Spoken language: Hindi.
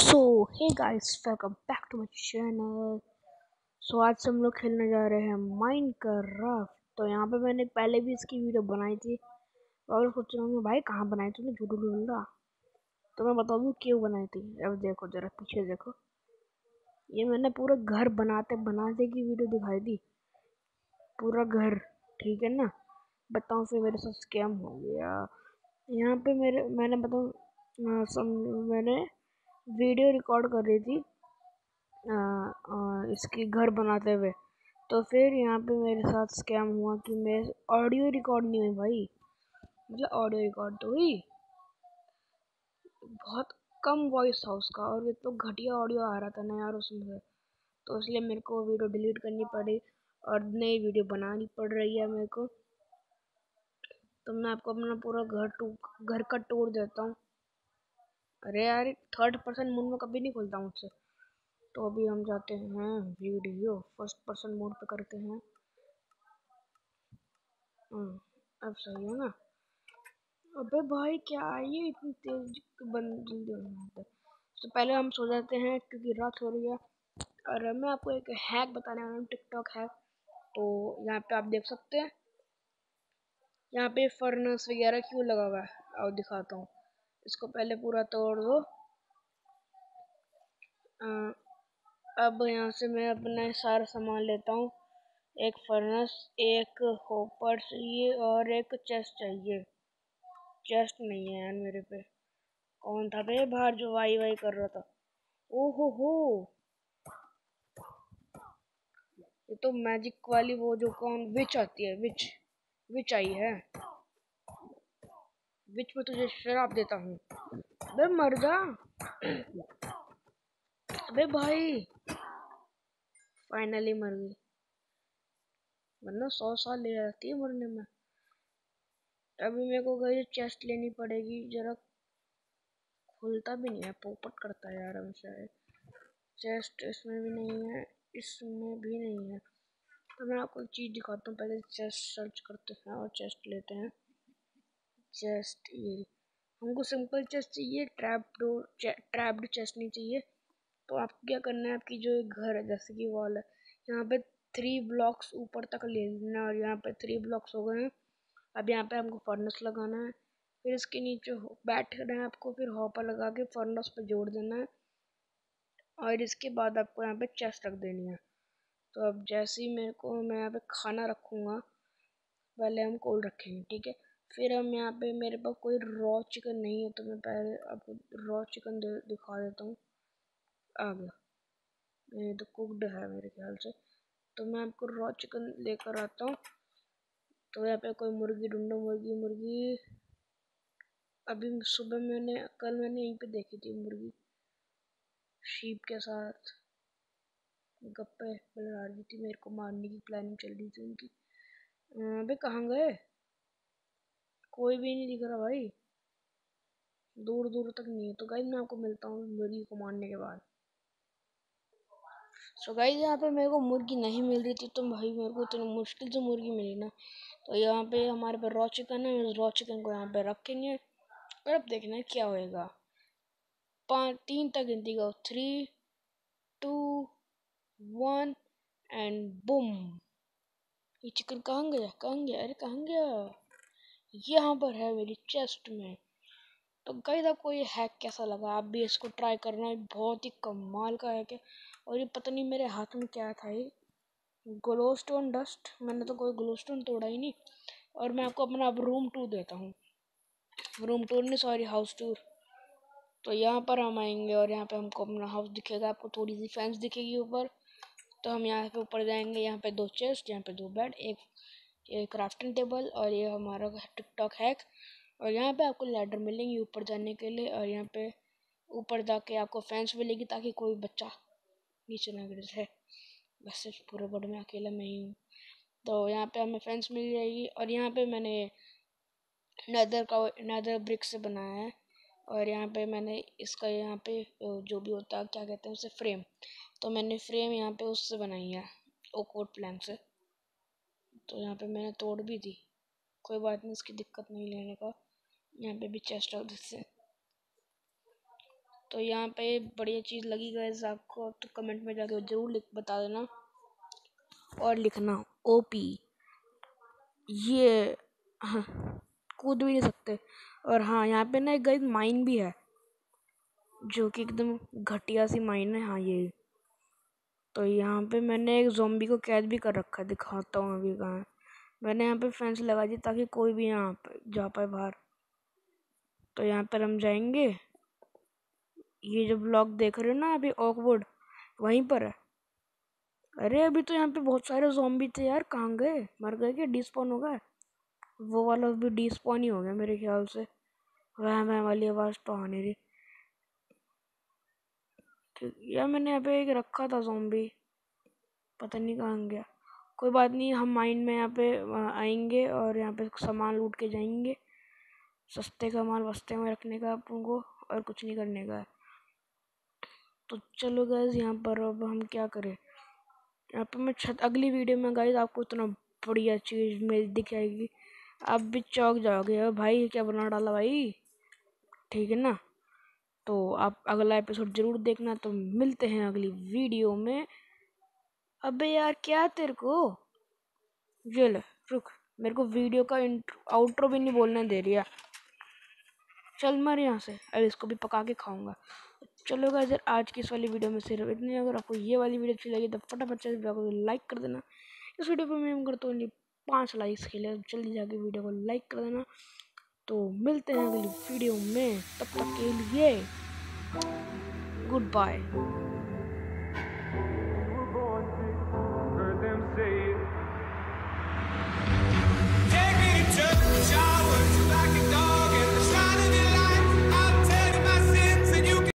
So hey guys welcome back to my channel so आज हम लोग खेलने जा रहे हैं माइनक्राफ्ट तो यहाँ पे मैंने पहले भी इसकी वीडियो बनाई थी। और सोच रहा हूँ भाई, कहाँ बनाई थी झूठू रहा? तो मैं बता दूँ क्यों बनाई थी। अब देखो, जरा पीछे देखो। ये मैंने पूरा घर बनाते बनाते की वीडियो दिखाई थी पूरा घर, ठीक है ना? बताऊँ फिर मेरे साथ स्कैम हो गया। यहाँ पे मेरे, मैंने बताऊँ मैंने वीडियो रिकॉर्ड कर रही थी आ, इसकी घर बनाते हुए। तो फिर यहाँ पे मेरे साथ स्कैम हुआ कि मैं ऑडियो रिकॉर्ड नहीं हुई भाई। मतलब ऑडियो रिकॉर्ड तो हुई। बहुत कम वॉइस था उसका और ये तो घटिया ऑडियो आ रहा था ना यार उसमें तो इसलिए मेरे को वीडियो डिलीट करनी पड़ी और नई वीडियो बनानी पड़ रही है मेरे को। तो मैं आपको अपना पूरा घर टू घर का टूर देता हूँ। अरे यार थर्ड पर्सन मोड में कभी नहीं खुलता मुझसे। तो अभी हम जाते हैं वीडियो फ़र्स्ट पर्सन मोड पे करते हैं। हम्म, अब सही है ना? अबे भाई क्या ये इतनी तेज बंद जल्दी हो जाता है? तो पहले हम सो जाते हैं क्योंकि रात हो रही है। और मैं आपको एक हैक बताने वाला हूँ टिकटॉक हैक तो यहाँ पे आप देख सकते हैं। यहाँ पे फर्नेस वगैरह क्यों लगा हुआ है? और दिखाता हूँ। इसको पहले पूरा तोड़ दो। अब यहाँ से मैं अपना सारा सामान लेता हूँ। एक फर्नेस एक होपर चाहिए और एक चेस्ट चाहिए। चेस्ट नहीं है यार मेरे पे। कौन था बे? बाहर जो वाई वाई कर रहा था। ओहो हो! ये तो मैजिक वाली वो जो कौन विच आती है विच विच आई है। विच में तुझे शराब देता हूँ? अबे मर जा भाई। फाइनली मर गई। वरना सौ साल ले जाती है मरने में। अभी मेरे को गई चेस्ट लेनी पड़ेगी। जरा खुलता भी नहीं है। पोपट करता है यार हमेशा चेस्ट इसमें भी नहीं है, इसमें भी नहीं है। तो मैं आपको एक चीज़ दिखाता हूँ। पहले चेस्ट सर्च करते हैं और चेस्ट लेते हैं। चेस्ट ये। हमको सिंपल चेस्ट चाहिए ट्रैप डोर ट्रैप्ड चेस्ट नहीं चाहिए। तो आपको क्या करना है, आपकी जो घर है, जैसे कि वॉल है, यहाँ पे थ्री ब्लॉक्स ऊपर तक ले लेना और यहाँ पे थ्री ब्लॉक्स हो गए हैं। अब यहाँ पे हमको फर्नेस लगाना है, फिर इसके नीचे बैठना है आपको, फिर हॉपर लगा के फर्नेस पर जोड़ देना है। और इसके बाद आपको यहाँ पे चेस्ट रख देनी है। तो अब जैसे ही मेरे को, मैं यहाँ पे खाना रखूँगा, पहले हम कोल्ड रखेंगे, ठीक है? फिर हम यहाँ पे मेरे पास कोई रॉ चिकन नहीं है तो मैं पहले आपको रॉ चिकन दे, दिखा देता हूँ। आ गया। ये तो कुकड है मेरे ख्याल से। तो मैं आपको रॉ चिकन लेकर आता हूँ। तो यहाँ पे कोई मुर्गी ढूंढो मुर्गी मुर्गी। अभी सुबह मैंने कल मैंने यहीं पे देखी थी मुर्गी। शीप के साथ। गप्पे लड़ा रही थी। मेरे को मारने की प्लानिंग चल रही थी उनकी। अबे कहाँ गए? कोई भी नहीं दिख रहा भाई। दूर दूर तक नहीं है। तो गाइज़ मैं आपको मिलता हूँ मुर्गी को मारने के बाद। सो गाइज़ यहाँ पे मेरे को मुर्गी नहीं मिल रही थी तो भाई मेरे को इतनी मुश्किल से मुर्गी मिली ना। तो यहाँ पे हमारे पे रॉ चिकन है रॉ चिकन को यहाँ पे रखेंगे। और अब देखना क्या होएगा। पाँच, तीन तक गिनती का three to one and Bum ये चिकन कहाँ गया? कहाँ गया? अरे कहाँ गया? यहाँ पर है मेरी चेस्ट में। तो गाइस आपको ये हैक कैसा लगा? आप भी इसको ट्राई करना है बहुत ही कमाल का हैक है। और ये पता नहीं मेरे हाथ में क्या था ये। ग्लो स्टोन डस्ट मैंने तो कोई ग्लो स्टोन तोड़ा ही नहीं। और मैं आपको अपना अब रूम टूर देता हूँ। रूम टूर नहीं सॉरी हाउस टूर तो यहाँ पर हम आएँगे और यहाँ पे हमको अपना हाउस दिखेगा। आपको थोड़ी सी फैंस दिखेगी ऊपर। तो हम यहाँ पे ऊपर जाएँगे। यहाँ पे दो चेस्ट यहाँ पे दो बेड एक ये क्राफ्टिंग टेबल और ये हमारा टिकटॉक हैक और यहाँ पे आपको लैडर मिलेंगी ऊपर जाने के लिए और यहाँ पे ऊपर जाके आपको फैंस मिलेगी ताकि कोई बच्चा नीचे ना गिर जाए बस पूरे बोर्ड में अकेला मैं ही हूँ। तो यहाँ पे हमें फैंस मिल जाएगी और यहाँ पे मैंने नदर का नदर ब्रिक से बनाया है और यहाँ पे मैंने इसका यहाँ पे जो भी होता है, क्या कहते हैं उसे फ्रेम तो मैंने फ्रेम यहाँ पे उससे बनाई है ओकोट प्लैंक से। तो यहाँ पे मैंने तोड़ भी दी। कोई बात नहीं उसकी दिक्कत नहीं लेने का। यहाँ पे भी चेस्ट ऑफ़ जिससे तो यहाँ पे बढ़िया चीज़ लगी गई आपको। तो कमेंट में जाके ज़रूर लिख, बता देना। और लिखना ओपी ये हाँ कूद भी नहीं सकते। और हाँ यहाँ पे ना एक गई माइन भी है। जो कि एकदम घटिया सी माइन है। हाँ ये। तो यहाँ पे मैंने एक जोम्बी को कैद भी कर रखा है, दिखाता हूँ अभी कहाँ मैंने यहाँ पे फेंस लगा दी ताकि कोई भी यहाँ पे जा पाए बाहर। तो यहाँ पर हम जाएँगे। ये जो ब्लॉक देख रहे हो ना अभी ऑकवुड वहीं पर है। अरे अभी तो यहाँ पे बहुत सारे जोम्बी थे यार, कहाँ गए? मर गए क्या? डिस्पॉन हो गए? वो वाला भी डिस्पॉन ही हो गया मेरे ख्याल से। वह वह वाली आवाज़ तो आ नहीं रही यार मैंने यहाँ पे एक रखा था जोम्बी पता नहीं कहाँ गया। कोई बात नहीं, हम माइंड में यहाँ पे आएँगे और यहाँ पे सामान लूट के जाएँगे। सस्ते का माल, बस्ते में रखने का आपको और कुछ नहीं करने का। तो चलो गैस यहाँ पर अब हम क्या करें? यहाँ पे मैं छत, अगली वीडियो में गाइज़ आपको इतना बढ़िया चीज़ मेरी दिखाएगी। आप भी चौक जाओगे। भाई क्या बना डाला भाई? ठीक है ना? तो आप अगला एपिसोड ज़रूर देखना तो मिलते हैं अगली वीडियो में। अबे यार, क्या तेरे को? ये ले, रुक, मेरे को वीडियो का आउट्रो भी नहीं बोलने दे रही है चल मर यहाँ से, अब इसको भी पका के खाऊँगा। चलो गाइस आज की इस वाली वीडियो में सिर्फ़ इतनी। अगर आपको ये वाली वीडियो अच्छी लगी तो फटाफट से वीडियो को लाइक कर देना। इस वीडियो पर मैं करता हूँ पाँच लाइक्स के लिए। जल्दी जाके वीडियो को लाइक कर देना। तो मिलते हैं अगली वीडियो में। तब तक के लिए गुड बाय